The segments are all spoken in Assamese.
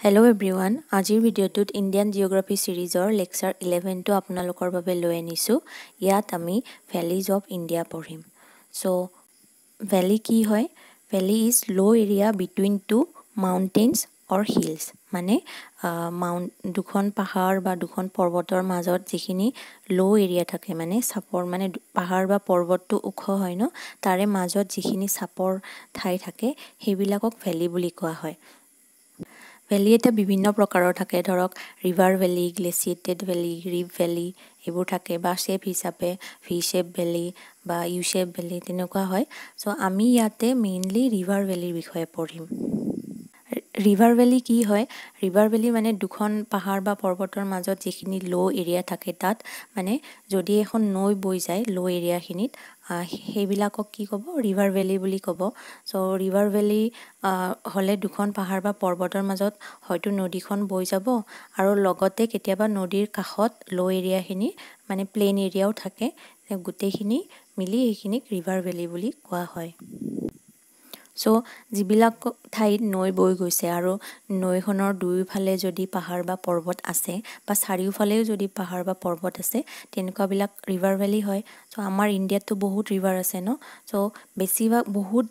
হেল্ল' এভৰিৱান আজিৰ ভিডিঅ'টোত ইণ্ডিয়ান জিঅ'গ্ৰাফী ছিৰিজৰ লেকচাৰ ইলেভেনটো আপোনালোকৰ বাবে লৈ আনিছোঁ। ইয়াত আমি ভেলিজ অফ ইণ্ডিয়া পঢ়িম। চ' ভেলি কি হয়? Valley is low' area between two mountains or hills মানে মাউণ্ট দুখন পাহাৰ বা দুখন পৰ্বতৰ মাজত যিখিনি ল' এৰিয়া থাকে মানে চাপৰ মানে পাহাৰ বা পৰ্বতটো ওখ হয় ন? তাৰে মাজত যিখিনি চাপৰ ঠাই থাকে সেইবিলাকক ভেলি বুলি কোৱা হয়। ভেলি এতিয়া বিভিন্ন প্ৰকাৰৰ থাকে। ধৰক river valley glaciated valley rift valley এইবোৰ থাকে বা শ্বেপ হিচাপে ভি শ্বেপ ভেলি বা ইউ শ্বেপ ভেলি তেনেকুৱা হয়। চ' আমি ইয়াতে মেইনলি ৰিভাৰ ভেলিৰ বিষয়ে পঢ়িম। ৰিভাৰ ভেলি কি হয়? ৰিভাৰ ভেলি মানে দুখন পাহাৰ বা পৰ্বতৰ মাজত যিখিনি ল' এৰিয়া থাকে তাত মানে যদি এখন নৈ বৈ যায় ল' এৰিয়াখিনিত সেইবিলাকক কি ক'ব? ৰিভাৰ ভেলি বুলি ক'ব। চ' ৰিভাৰ ভেলি হ'লে দুখন পাহাৰ বা পৰ্বতৰ মাজত হয়তো নদীখন বৈ যাব আৰু লগতে কেতিয়াবা নদীৰ কাষত ল' এৰিয়াখিনি মানে প্লেইন এৰিয়াও থাকে। গোটেইখিনি মিলি সেইখিনিক ৰিভাৰ ভেলি বুলি কোৱা হয়। চ' যিবিলাক ঠাইত নৈ বৈ গৈছে আৰু নৈখনৰ দুয়োফালে যদি পাহাৰ বা পৰ্বত আছে বা চাৰিওফালেও যদি পাহাৰ বা পৰ্বত আছে তেনেকুৱাবিলাক ৰিভাৰ ভেলি হয়। চ' আমাৰ ইণ্ডিয়াততো বহুত ৰিভাৰ আছে ন? চ' বেছিভাগ বহুত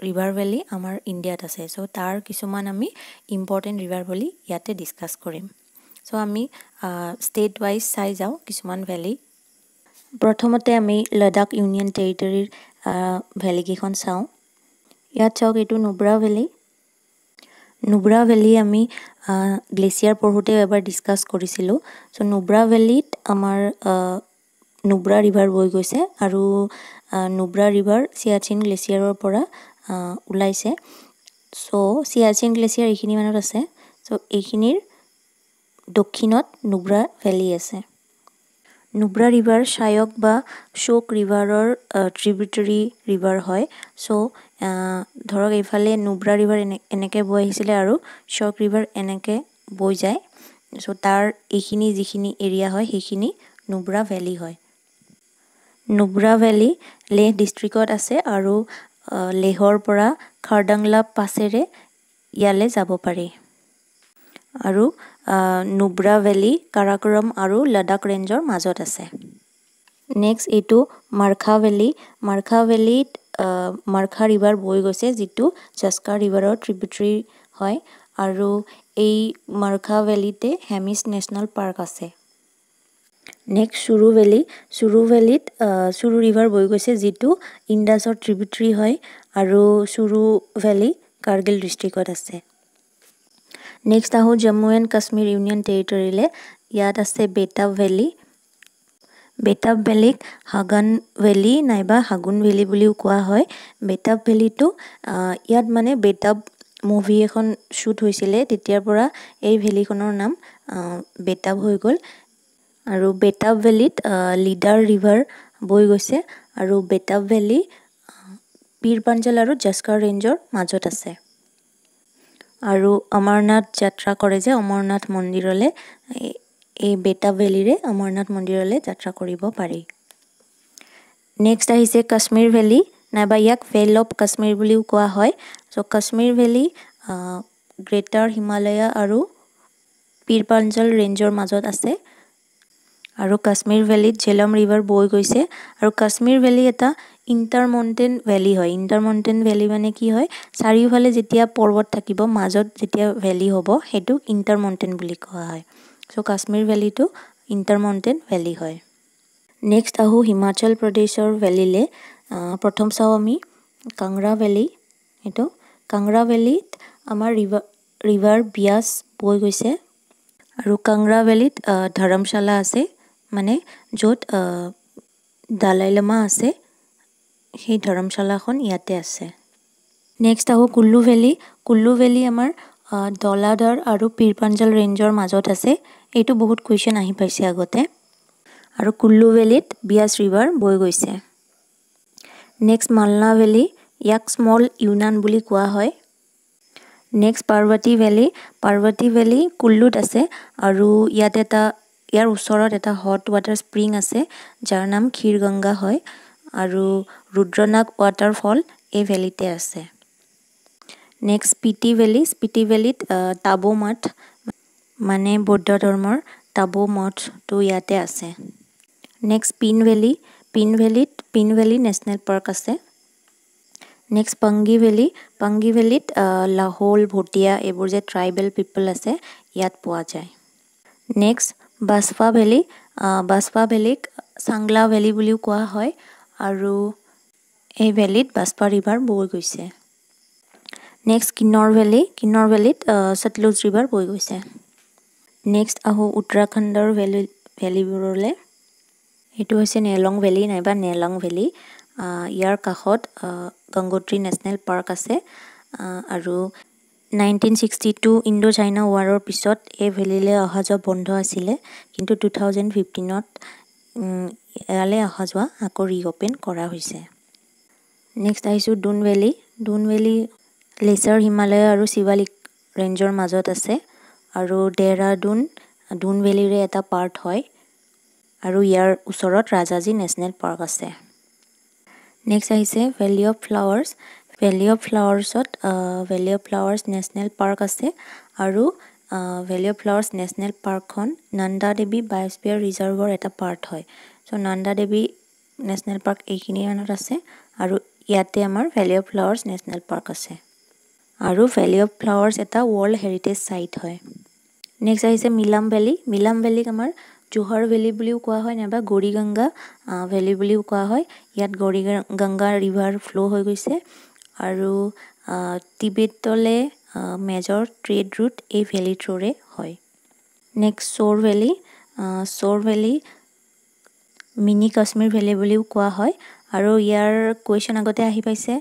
ৰিভাৰ ভেলি আমাৰ ইণ্ডিয়াত আছে। চ' তাৰ কিছুমান আমি ইম্পৰ্টেণ্ট ৰিভাৰ ভেলি ইয়াতে ডিছকাছ কৰিম। চ' আমি ষ্টেট ৱাইজ চাই যাওঁ কিছুমান ভেলি প্ৰথমতে আমি লাডাখ ইউনিয়ন টেৰিটৰীৰ ভেলিকেইখন চাওঁ। ইয়াত চাওক এইটো নুব্ৰা ভেলি। নুব্ৰা ভেলি আমি গ্লেচিয়াৰ পঢ়োঁতে এবাৰ ডিছকাছ কৰিছিলোঁ। চ' নুব্ৰা ভেলিত আমাৰ নুব্ৰা ৰিভাৰ বৈ গৈছে আৰু নুব্ৰা ৰিভাৰ চিয়াচিন গ্লেচিয়াৰৰ পৰা ওলাইছে। চ' চিয়াচিন গ্লেচিয়াৰ এইখিনি মানত আছে। চ' এইখিনিৰ দক্ষিণত নুব্ৰা ভেলি আছে। নুব্ৰা ৰিভাৰ শ্বায়ক বা শ্বোক ৰিভাৰৰ ট্ৰিবিউটৰী ৰিভাৰ হয়। চ' ধৰক এইফালে নুব্ৰা ৰিভাৰ এনে এনেকৈ বৈ আহিছিলে আৰু শ্বোক ৰিভাৰ এনেকৈ বৈ যায়। চ' তাৰ এইখিনি যিখিনি এৰিয়া হয় সেইখিনি নুব্ৰা ভেলি হয়। নুব্ৰা ভেলি লেহ ডিষ্ট্ৰিক্টত আছে আৰু লেহৰ পৰা খাৰডাংলা পাছেৰে ইয়ালৈ যাব পাৰি। আৰু নুব্ৰা ভেলি কাৰাকোৰম আৰু লাডাখ ৰেঞ্জৰ মাজত আছে। নেক্সট এইটো মাৰ্খা ভেলি। মাৰ্খা ভেলিত মাৰ্খা ৰিভাৰ বৈ গৈছে যিটো জাস্কা ৰিভাৰৰ ট্ৰিবিউটৰী হয়। আৰু এই মাৰ্খা ভেলিতে হেমিছ নেশ্যনেল পাৰ্ক আছে। নেক্সট চুৰু ভেলি চুৰু ভেলিত চুৰু ৰিভাৰ বৈ গৈছে যিটো ইণ্ডাছৰ ট্ৰিবিউটৰী হয় আৰু চুৰু ভেলি কাৰ্গিল ডিষ্ট্ৰিক্টত আছে। নেক্সট আহোঁ জম্মু এণ্ড কাশ্মীৰ ইউনিয়ন টেৰিটৰীলৈ ইয়াত আছে বেটাব ভেলি বেটাব ভেলিক হাগান ভেলি নাইবা হাগুন ভেলি বুলিও কোৱা হয়। বেটাব ভেলিটো ইয়াত মানে বেটাব মুভি এখন শ্বুট হৈছিলে তেতিয়াৰ পৰা এই ভেলিখনৰ নাম বেটাব হৈ গ'ল। আৰু বেটাব ভেলিত লিডাৰ ৰিভাৰ বৈ গৈছে আৰু বেটাব ভেলি পীৰ পাঞ্জাল আৰু জাস্কাৰ ৰেঞ্জৰ মাজত আছে। আৰু অমৰনাথ যাত্ৰা কৰে যে অমৰনাথ মন্দিৰলৈ এই বেটাব ভেলিৰে অমৰনাথ মন্দিৰলৈ যাত্ৰা কৰিব পাৰি। নেক্সট আহিছে কাশ্মীৰ ভেলি। নাইবা ইয়াক ভেল অফ কাশ্মীৰ বুলিও কোৱা হয়। So' Kashmir valley greater Himalaya আৰু পীৰ পাঞ্জল ৰেঞ্জৰ মাজত আছে। আৰু কাশ্মীৰ ভেলিত ঝেলম ৰিভাৰ বৈ গৈছে। আৰু কাশ্মীৰ ভেলি এটা ইণ্টাৰ মাউণ্টেইন ভেলি হয়। ইণ্টাৰ মাউণ্টেইন ভেলি মানে কি হয়? চাৰিওফালে যেতিয়া পৰ্বত থাকিব মাজত যেতিয়া ভেলি হ'ব সেইটোক ইণ্টাৰ মাউণ্টেইন বুলি কোৱা হয়। চ' কাশ্মীৰ ভেলিটো ইণ্টাৰ মাউণ্টেইন ভেলি হয় নেক্সট আহোঁ হিমাচল প্ৰদেশৰ ভেলিলৈ প্ৰথম চাওঁ আমি কাংৰা ভেলি এইটো কাংৰা ভেলিত আমাৰ ৰিভাৰ ৰিভাৰ বিয়াছ বৈ গৈছে আৰু কাংৰা ভেলিত ধৰমশালা আছে মানে য'ত দালাই লামা আছে সেই ধৰমশালাখন ইয়াতে আছে নেক্সট আহোঁ কুল্লু ভেলি কুল্লু ভেলি আমাৰ দলাদাৰ আৰু পীৰ পাঞ্জাল ৰেঞ্জৰ মাজত আছে এইটো বহুত কুৱেশ্যন আহি পাইছে আগতে। আৰু কুল্লু ভেলিত বিয়াছ ৰিভাৰ বৈ গৈছে। নেক্সট মালনা ভেলি ইয়াক স্মল ইউনান বুলি কোৱা হয়। Next Parvati valley Parvati valley কুল্লুত আছে আৰু ইয়াত এটা ইয়াৰ ওচৰত এটা হট ৱাটাৰ স্প্ৰিং আছে যাৰ নাম ক্ষীৰগংগা হয় আৰু ৰুদ্ৰনাগ ৱাটাৰফল এই ভেলিতে আছে। নেক্সট স্পিটি ভেলী স্পিটি ভেলীত টাবো মঠ। মানে বৌদ্ধ ধৰ্মৰ টাবো মঠটো ইয়াতে আছে। নেক্সট পিন ভেলী পিন ভেলীত পিন ভেলী নেশ্যনেল পাৰ্ক আছে। নেক্সট পাংগি ভেলী পাংগি ভেলীত লাহোল ভটিয়া এইবোৰ যে ট্ৰাইবেল পিপল আছে ইয়াত পোৱা যায়। নেক্সট বাছফা ভেলী বাছফা ভেলীক চাংলা ভেলী বুলিও কোৱা হয় আৰু এই ভেলীত বাছফা ৰিভাৰ বৈ গৈছে। নেক্সট কিন্নৰ ভেলী কিন্নৰ ভেলীত সতলুজ ৰিভাৰ বৈ গৈছে। নেক্সট আহোঁ উত্তৰাখণ্ডৰ ভেলী ভেলীবোৰলৈ। এইটো হৈছে নেলং ভেলী নাইবা নেলং ভেলী। ইয়াৰ কাষত গংগোত্ৰী নেশ্যনেল পাৰ্ক আছে। আৰু nineteen sixty two Indo China ৱাৰৰ পিছত এই ভেলীলৈ অহা যোৱা বন্ধ আছিলে। কিন্তু টু থাউজেণ্ড ফিফটিনত ইয়ালৈ অহা যোৱা আকৌ ৰিঅ'পেন কৰা হৈছে। নেক্সট আহিছোঁ Doon valley. Doon valley lesser Himalaya আৰু শিৱালিক ৰেঞ্জৰ মাজত আছে। আৰু ডেৰাডুন ডুন ভেলীৰে এটা পাৰ্ট হয় আৰু ইয়াৰ ওচৰত ৰাজাজী নেশ্যনেল পাৰ্ক আছে। নেক্সট আহিছে valley of flowers valley of ফ্লাৱাৰ্ছত valley of flowers national park আছে আৰু ভেলী অফ ফ্লাৱাৰ্ছ নেশ্যনেল পাৰ্কখন নন্দা দেৱী বায়'স্পিয়াৰ ৰিজাৰ্ভৰ এটা পাৰ্ট হয়। So' Nanda Devi national park এইখিনি আছে আৰু ইয়াতে আমাৰ valley of flowers national park আছে। আৰু ভেলী অফ ফ্লাৱাৰ্ছ এটা ৱৰ্ল্ড হেৰিটেজ ছাইট হয়। নেক্সট আহিছে মিলাম ভেলী মিলাম ভেলীক আমাৰ জোহৰ ভেলী বুলিও কোৱা হয় নাইবা গৌৰীগংগা ভেলী বুলিও কোৱা হয়। ইয়াত গৌৰী গংগা ৰিভাৰ ফ্ল' হৈ গৈছে আৰু টিবেটলৈ মেজৰ ট্ৰেড ৰুট এই ভেলী থ্ৰুৰে হয়। নেক্সট চ'ৰ ভেলী চ'ৰ ভেলী মিনি কাশ্মীৰ ভেলী বুলিও কোৱা হয়। আৰু ইয়াৰ কুৱেশ্যন আগতে আহি পাইছে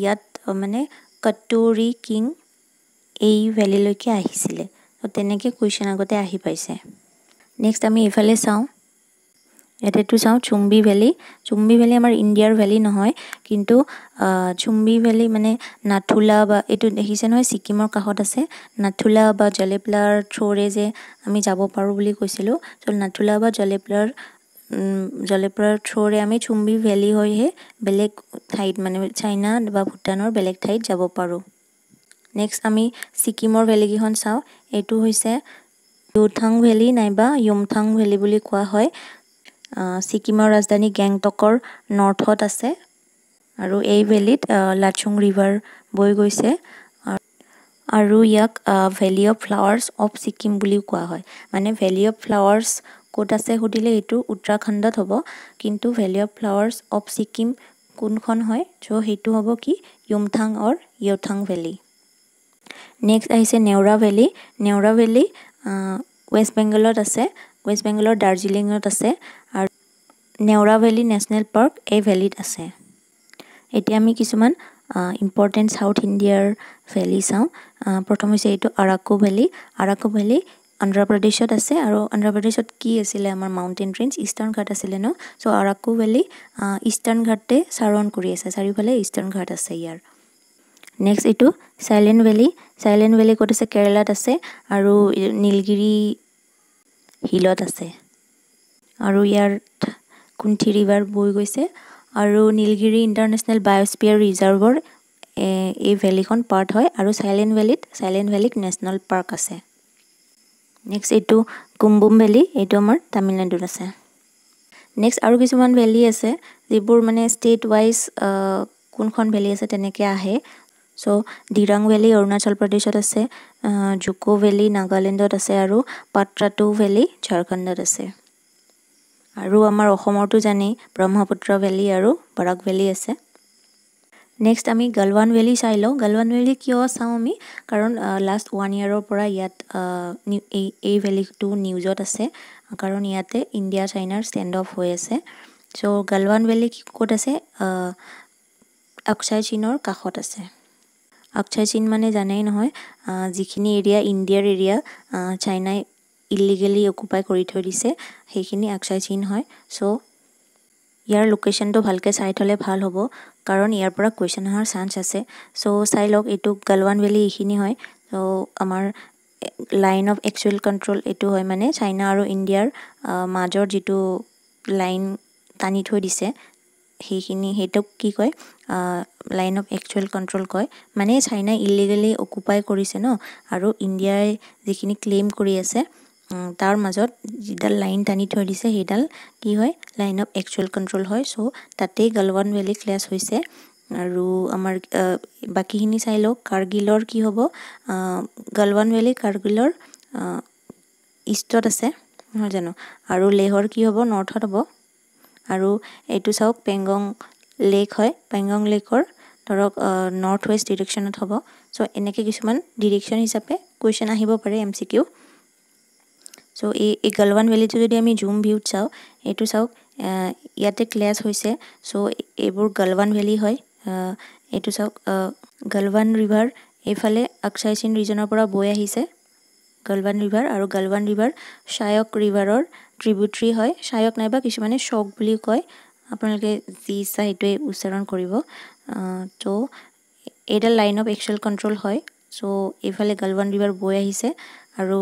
ইয়াত মানে কটুৰি কিং এই ভেলীলৈকে আহিছিলে। তেনেকৈ কুৱেশ্যন আগতে আহি পাইছে। নেক্সট আমি এইফালে চাওঁ। ইয়াতেতো চাওঁ চুম্বি ভেলী। চুম্বি ভেলী আমাৰ ইণ্ডিয়াৰ ভেলী নহয় কিন্তু চুম্বি ভেলী মানে নাথুলা বা এইটো দেখিছে নহয় ছিকিমৰ কাষত আছে। নাথুলা বা জলেপলাৰ থ্ৰুৰে যে আমি যাব পাৰোঁ বুলি কৈছিলোঁ। চ' নাথুলা বা জলেপলাৰ জলেপলাৰ থ্ৰুৰে আমি চুম্বি ভেলী হৈহে বেলেগ ঠাইত মানে চাইনা বা ভূটানৰ বেলেগ ঠাইত যাব পাৰোঁ। নেক্সট আমি ছিকিমৰ ভেলীকেইখন চাওঁ। এইটো হৈছে ইউথাং ভেলী নাইবা য়ুমথাং ভেলী বুলি কোৱা হয়। ছিকিমৰ ৰাজধানী গেংটকৰ নৰ্থত আছে আৰু এই ভেলীত লাচুং ৰিভাৰ বৈ গৈছে আৰু ইয়াক valley of flowers of Sikkim বুলিও কোৱা হয়। মানে ভেলী অফ ফ্লাৱাৰ্ছ ক'ত আছে সুধিলে এইটো উত্তৰাখণ্ডত হ'ব কিন্তু valley of flowers of Sikkim কোনখন হয় চ' সেইটো হ'ব কি Yumthang or Yumthang valley. Next আহিছে Neora valley Neora valley west বেংগলত আছে ৱেষ্ট বেংগলৰ দাৰ্জিলিঙত আছে আৰু নেওৰা ভেলী নেশ্যনেল পাৰ্ক এই ভেলীত আছে। এতিয়া আমি কিছুমান ইম্পৰ্টেণ্ট চাউথ ইণ্ডিয়াৰ ভেলী চাওঁ। প্ৰথম হৈছে এইটো আৰাকু ভেলী আৰাকু ভেলী অন্ধ্ৰপ্ৰদেশত আছে আৰু অন্ধ্ৰপ্ৰদেশত কি আছিলে আমাৰ মাউণ্টেইন ৰেঞ্জ ইষ্টাৰ্ণ ঘাট আছিলে ন? চ' আৰাকু ভেলী ইষ্টাৰ্ণ ঘাটে চাৰণ কৰি আছে। চাৰিওফালে ইষ্টাৰ্ণ ঘাট আছে ইয়াৰ। নেক্সট এইটো চাইলেণ্ট ভেলী চাইলেণ্ট ভেলী ক'ত আছে? কেৰেলাত আছে আৰু নীলগিৰি হিলত আছে। আৰু ইয়াত কুণ্ঠি ৰিভাৰ বৈ গৈছে। আৰু নীলগিৰি ইণ্টাৰনেশ্যনেল বায়'স্পিয়াৰ ৰিজাৰ্ভৰ এই ভেলীখন পাৰ্ট হয় আৰু চাইলেণ্ট ভেলীত চাইলেণ্ট ভেলীত নেশ্যনেল পাৰ্ক আছে। নেক্সট এইটো কুম্বুম ভেলী এইটো আমাৰ তামিলনাডুত আছে। নেক্সট আৰু কিছুমান ভেলী আছে যিবোৰ মানে ষ্টেট ৱাইজ কোনখন ভেলী আছে তেনেকৈ আহে। চ' দিৰাং ভেলী অৰুণাচল প্ৰদেশত আছে জুকো ভেলী নাগালেণ্ডত আছে আৰু পাত্ৰাটু ভেলী ঝাৰখণ্ডত আছে। আৰু আমাৰ অসমৰতো জানেই ব্ৰহ্মপুত্ৰ ভেলী আৰু বৰাক ভেলী আছে। নেক্সট আমি গলৱান ভেলী চাই লওঁ। গলৱান ভেলী কিয় চাওঁ আমি? কাৰণ লাষ্ট ওৱান ইয়েৰৰ পৰা ইয়াত এই এই ভেলীটো নিউজত আছে। কাৰণ ইয়াতে ইণ্ডিয়া চাইনাৰ ষ্টেণ্ড অফ হৈ আছে। চ' গলৱান ভেলী ক'ত আছে? অক্ষয় চীনৰ কাষত আছে। অক্ষয় চীন মানে জানেই নহয় যিখিনি এৰিয়া ইণ্ডিয়াৰ এৰিয়া চাইনাই ইলিগেলি অকুপাই কৰি থৈ দিছে সেইখিনি অক্ষয় চীন হয়। চ' ইয়াৰ লোকেশ্যনটো ভালকৈ চাই থ'লে ভাল হ'ব কাৰণ ইয়াৰ পৰা কুৱেশ্যন অহাৰ চান্স আছে। চ' চাই লওক এইটো গলৱান ভেলী এইখিনি হয়। চ' আমাৰ লাইন অফ একচুৱেল কণ্ট্ৰল এইটো হয় মানে চাইনা আৰু ইণ্ডিয়াৰ মাজৰ যিটো লাইন টানি থৈ দিছে সেইখিনি সেইটোক কি কয় লাইন অফ একচুৱেল কণ্ট্ৰল কয়। মানে চাইনাই ইলিগেলি অকুপাই কৰিছে ন? আৰু ইণ্ডিয়াই যিখিনি ক্লেইম কৰি আছে তাৰ মাজত যিডাল লাইন টানি থৈ দিছে সেইডাল কি হয়? লাইন অফ একচুৱেল কণ্ট্ৰল হয়। চ' তাতেই গালৱান ভেলী ক্লেছ হৈছে। আৰু আমাৰ বাকীখিনি চাই লওক কাৰ্গিলৰ কি হ'ব? গালৱান ভেলী কাৰ্গিলৰ ইষ্টত আছে নহয় জানো? আৰু লেহৰ কি হ'ব? নৰ্থত হ'ব। আৰু এইটো চাওক পেংগং লেক হয় পেংগং লেকৰ ধৰক নৰ্থ ৱেষ্ট ডিৰেকশ্যনত হ'ব। চ' এনেকৈ কিছুমান ডিৰেকশ্যন হিচাপে কুৱেশ্যন আহিব পাৰে এম চি কিউ চ' এই এই গালৱান ভেলীটো যদি আমি জুম ভিউত চাওঁ এইটো চাওক ইয়াতে ক্লেছ হৈছে। চ' এইবোৰ গালৱান ভেলী হয় এইটো চাওক গালৱান ৰিভাৰ এইফালে আকচাই চিন ৰিজনৰ পৰা বৈ আহিছে। গালৱান ৰিভাৰ আৰু গালৱান ৰিভাৰ শ্বায়ক ৰিভাৰৰ ট্ৰিবিউট্ৰি হয়। শ্বায়ক নাইবা কিছুমানে শ্বক বুলি কয়। আপোনালোকে যি ইচ্ছা সেইটোৱে উচ্চাৰণ কৰিব। তো এইডাল লাইন অফ একচুৱেল কণ্ট্ৰল হয়। চ' এইফালে গালৱান ৰিভাৰ বৈ আহিছে আৰু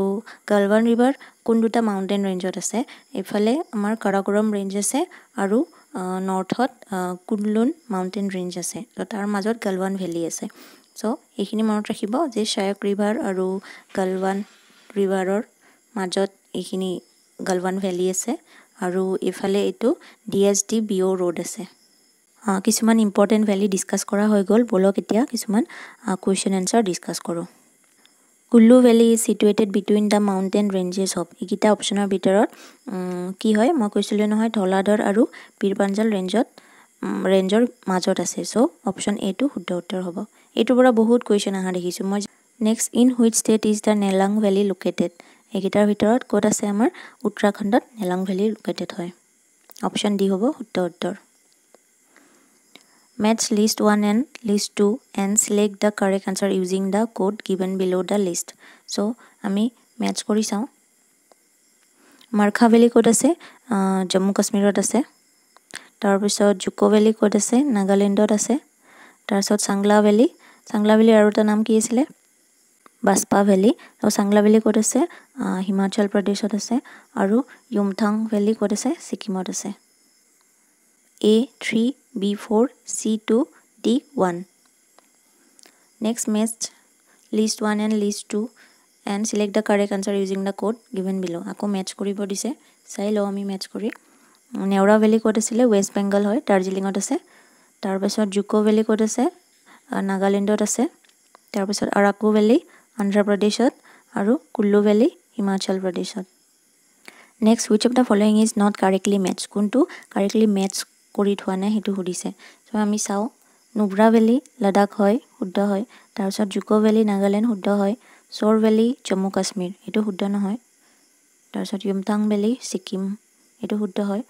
গালৱান ৰিভাৰ কোন দুটা মাউণ্টেইন ৰেঞ্জত আছে এইফালে আমাৰ কাৰাকোৰম ৰেঞ্জ আছে আৰু নৰ্থত কুনলুন মাউণ্টেইন ৰেঞ্জ আছে। ত' তাৰ মাজত গালৱান ভেলী আছে। চ' এইখিনি মনত ৰাখিব যে শ্বায়ক ৰিভাৰ আৰু গালৱান ৰিভাৰৰ মাজত এইখিনি গালৱান ভেলী আছে। আৰু এইফালে এইটো D S D B O' road আছে। কিছুমান ইম্পৰ্টেণ্ট ভেলী ডিছকাছ কৰা হৈ গ'ল ব'লক এতিয়া কিছুমান কুৱেশ্যন এনচাৰ ডিছকাছ কৰোঁ। Kullu valley is situated between the mountain ranges of এইকেইটা অপশ্যনৰ ভিতৰত কি হয় মই কৈছিলোঁ নহয় ধলাধৰ আৰু পীৰপাঞ্জল ৰেঞ্জত ৰেঞ্জৰ মাজত আছে। চ' অপশ্যন এটো শুদ্ধ উত্তৰ হ'ব। এইটোৰ পৰা বহুত কুৱেশ্যন অহা দেখিছোঁ। মই next in which state is the Nelang valley located এইকেইটাৰ ভিতৰত ক'ত আছে আমাৰ উত্তৰাখণ্ডত নেলাং ভেলী লোকেটেড হয়। অপশ্যন ডি হ'ব শুদ্ধ উত্তৰ। Match list one and list two and select the correct answer using the code given below' the list so' আমি মেটছ কৰি চাওঁ। মাৰ্খা ভেলী ক'ত আছে? জম্মু কাশ্মীৰত আছে। তাৰপিছত জুকো ভেলী ক'ত আছে? নাগালেণ্ডত আছে। তাৰপিছত চাংলা ভেলী চাংলা ভেলীৰ আৰু এটা নাম কি আছিলে? বাস্পা ভেলী ত' চাংলা ভেলী ক'ত আছে? হিমাচল প্ৰদেশত আছে আৰু য়ুমথাং ভেলী ক'ত আছে? ছিকিমত আছে। A three B four C two D one. Next match list one and list two. And select the correct answer using the code given below' আকৌ মেটচ কৰিব দিছে। চাই লওঁ আমি মেটচ কৰি। নেওৰা ভেলী ক'ত আছিলে? ৱেষ্ট বেংগল হয় দাৰ্জিলিঙত আছে। তাৰপিছত জুকো ভেলী ক'ত আছে? নাগালেণ্ডত আছে। তাৰপিছত আৰাকু ভেলী। অন্ধ্ৰপ্ৰদেশত আৰু কুল্লু ভেলী হিমাচল প্ৰদেশত next which of the following is not correctly match কোনটো কাৰেক্টলি মেটচ কৰি থোৱা নাই সেইটো সুধিছে। চ' আমি চাওঁ। নুব্ৰা ভেলী লাডাখ হয় শুদ্ধ হয়। তাৰপিছত জুকো ভেলী নাগালেণ্ড শুদ্ধ হয়। চ'ৰ ভেলী জম্মু কাশ্মীৰ এইটো শুদ্ধ নহয়। তাৰপিছত য়ুমথাং ভেলী ছিকিম এইটো শুদ্ধ হয়।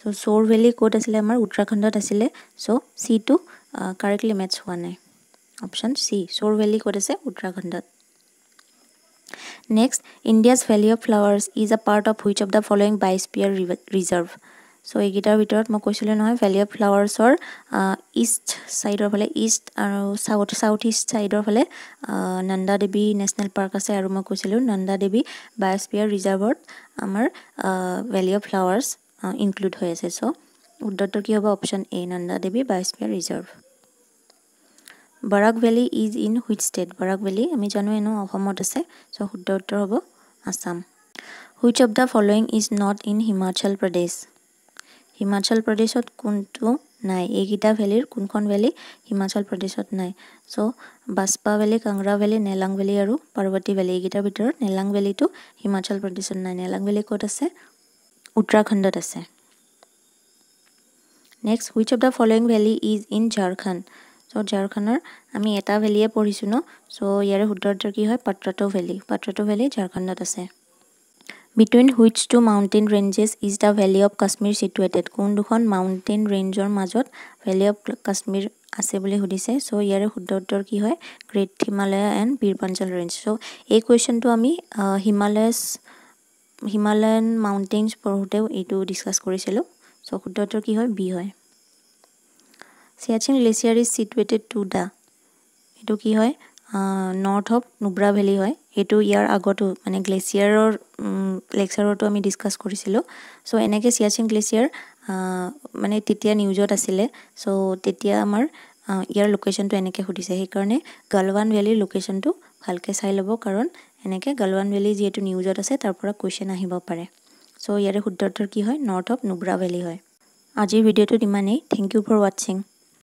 চ' চ'ৰ ভেলী ক'ত আছিলে আমাৰ? উত্তৰাখণ্ডত আছিলে। চ' চিটো কাৰেক্টলি মেটচ হোৱা নাই। অপশ্যন চি চ'ৰ ভেলী ক'ত আছে? উত্তৰাখণ্ডত। Next India's valley of flowers is a part of which of the following biosphere reserve so' এইকেইটাৰ ভিতৰত মই কৈছিলোঁ নহয় ভেলী অফ ফ্লাৱাৰ্ছৰ ইষ্ট ছাইডৰ ফালে ইষ্ট আৰু চাউথ চাউথ ইষ্ট ছাইডৰ ফালে নন্দা দেৱী নেশ্যনেল পাৰ্ক আছে আৰু মই কৈছিলোঁ নন্দা দেৱী বায়'স্পিয়াৰ ৰিজাৰ্ভত আমাৰ ভেলী অফ ফ্লাৱাৰ্ছ ইনক্লুড হৈ আছে। চ' উত্তৰটো কি হ'ব? Option A Nanda Devi biosphere reserve Barak valley is in which state. Barak valley আমি জানো এনেও অসমত আছে চ' শুদ্ধ উত্তৰ হ'ব Assam. Which of the following is not in Himachal Pradesh. Himachal প্ৰদেশত কোনটো নাই? এইকেইটা ভেলীৰ কোনখন ভেলী হিমাচল প্ৰদেশত নাই? So' Baspa valley Kangra valley Nelang valley আৰু পাৰ্বতী ভেলী এইকেইটাৰ ভিতৰত নেলাং ভেলীটো হিমাচল প্ৰদেশত নাই। নেলাং ভেলী ক'ত আছে? উত্তৰাখণ্ডত আছে। Next which of the following valley is in Jharkhand. So' ঝাৰখণ্ডৰ আমি এটা ভেলীয়ে পঢ়িছোঁ ন? চ' ইয়াৰে শুদ্ধ উত্তৰ কি হয়? পাত্ৰাটো ভেলী পাত্ৰাটো ভেলী ঝাৰখণ্ডত আছে। Between which two mountain ranges is the valley of Kashmir situated কোন দুখন মাউণ্টেইন ৰেঞ্জৰ মাজত ভেলী অফ কাশ্মীৰ আছে বুলি সুধিছে? চ' ইয়াৰে শুদ্ধ উত্তৰ কি হয়? Great Himalaya and Pir Panjal range so' এই কুৱেশ্যনটো আমি হিমালয়াছ হিমালয়ান মাউণ্টেইনছ পঢ়োঁতেও এইটো ডিছকাছ কৰিছিলোঁ। চ' শুদ্ধ উত্তৰ কি হয়? বি হয়। Siachen glacier is situated to the এইটো কি হয়? নৰ্থ অফ নুব্ৰা ভেলী হয়। এইটো ইয়াৰ আগতো মানে গ্লেচিয়াৰৰ লেকচাৰতো আমি ডিছকাছ কৰিছিলোঁ। চ' এনেকৈ চিয়াচিন গ্লেচিয়াৰ মানে তেতিয়া নিউজত আছিলে। চ' তেতিয়া আমাৰ ইয়াৰ লোকেশ্যনটো এনেকৈ সুধিছে। সেইকাৰণে গালৱান ভেলীৰ লোকেশ্যনটো ভালকৈ চাই ল'ব কাৰণ এনেকৈ গালৱান ভেলী যিহেতু নিউজত আছে তাৰ পৰা কুৱেশ্যন আহিব পাৰে। চ' ইয়াৰে শুদ্ধ উত্তৰ কি হয়? নৰ্থ অফ নুব্ৰা ভেলী হয়। আজিৰ ভিডিঅ'টোত ইমানেই। Thank U for ৱাটছিং